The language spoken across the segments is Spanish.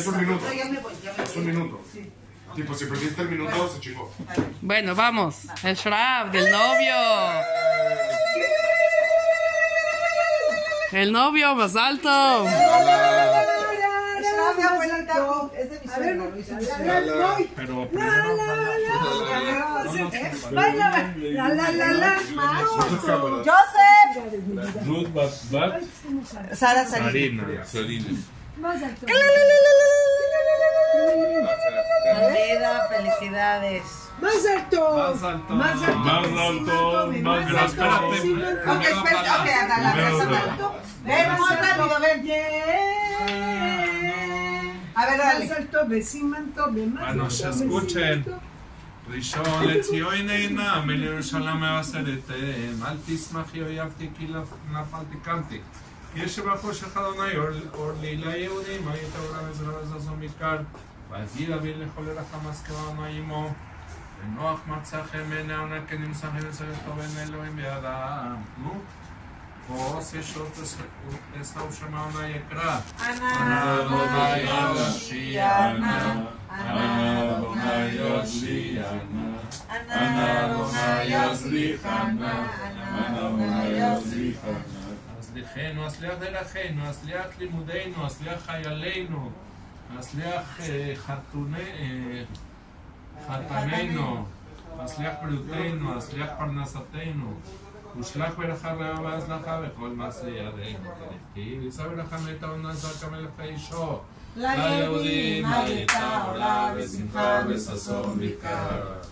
Es un minuto. No, ya me voy, ya me Es un minuto. Sí. Tipo, si perdiste el minuto, se chingó. Bueno, vamos. El Shrab del novio. El novio más alto. Pero. Joseph. Ruth Sarina. Sarina. Más alto. Vida, felicidades. Más alto. Más alto. Más alto. Más alto, más Más alto. grande. Sí, más alto. Ok, espera, ok, anda, la Primero, casa primero. Ven, vamos rápido, ven. A ver, Más dale. alto, besimanto, be más Bueno, alto, se escuchen. besimanto. ראשון לציון עינם, אל ירושלים מבשרתם, אל תשמחי אויבתי כי נפלתי קמתי. יש ברכו שלך אדוני אור לי ליהודים, היית אורה וזרוע וזזו מכר, ויביא אבי לכל רחם הסכמה עמו, ונוח מצא חן עונה כנמסכים וצריך טוב אין אלוהים בידם. נו, ועושה שוט אסתו שמעונה יקרא. Ana, Adonai Ana, Ana, Adonai Yoshiana. Ana, Yoslichana, Ana, Yoslichana. הצליחנו, הצליח דרכנו, הצליח לימודינו, הצליח חיילינו, הצליח אה, אה, חתנינו, הצליח בריאותנו, הצליח פרנסתנו, ושלח ברכה רעה והצלחה בכל מעשה ידינו. כי יישא ברכה מאת העונה זרקה מלך אישו. ליהודים הייתה עולה ושמחה וששון ויקר.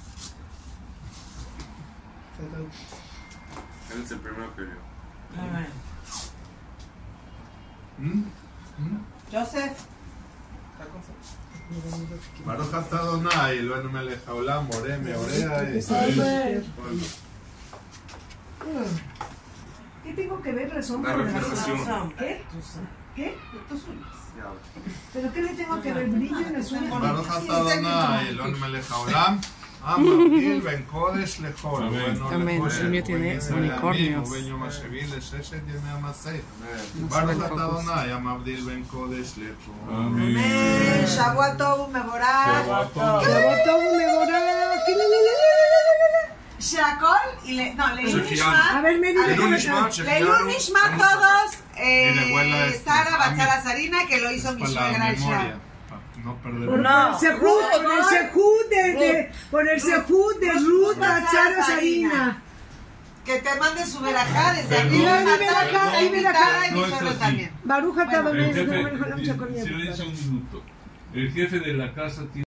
Él es el primero que vio. Amén. ¿Mm? ¿Mm? Joseph. Baruch hasta Adonai, luego me aleja olam, moré, me orea. ¿Qué tengo mm. que ver las sombras de la ¿Qué? ¿Qué? Tus uñas. ¿Pero qué le tengo que ver brillo en las uñas? Baruch hasta Adonai, luego me aleja olam. מבדיל בין קודש לחול. Amén. ובין אור Amén. לחושך, El mío tiene ובין ימי unicornios. הימים, ובין יום השביעי לששת ימי המסך. No se ve ברוך el אתה focus. אדוני, המבדיל בין קודש לחול. Amén. Amén. Shabbat Tov, Mevorah. Shabbat Tov. Shabbat Tov, Mevorah. ¿Qué le- le- le- le- Shakol y le, no, Leilun Shekian. Nishma. A ver, me diga. Leilun Nishma, Shekian. Leilun Nishma todos. Y de abuela Eh, este, Sara Ami. Batzara Sarina, que lo hizo mi Para la suegra memoria, Aisha. para no perder. Por No. el sehut, por el sehut de, de, por el sehut de Ruth Ruth Batzara Sarina. Que te mande su verajá desde Perdón. arriba. Ahí verajá. Y mi suegro también. Bueno, Atabanes, El jefe, mucha corriente. silencio un minuto. El jefe de la casa tiene